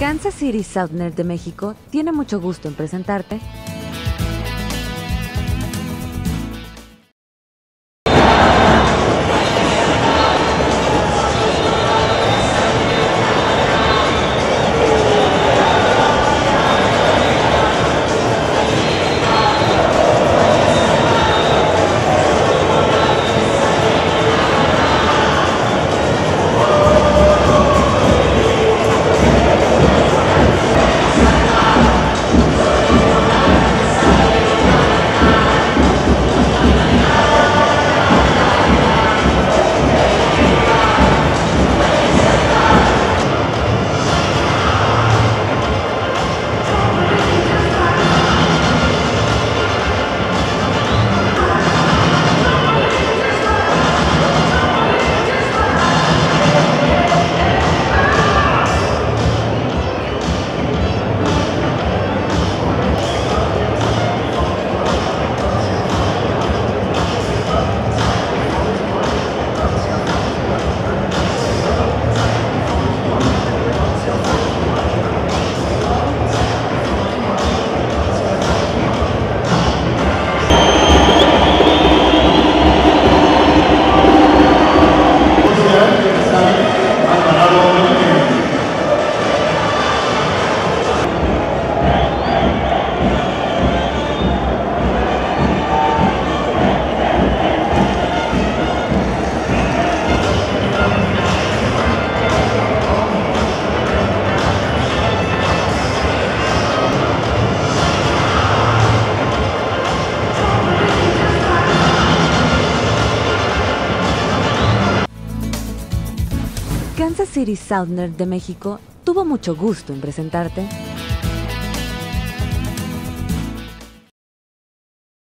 Kansas City Southern de México tiene mucho gusto en presentarte Kansas City Southern de México tuvo mucho gusto en presentarte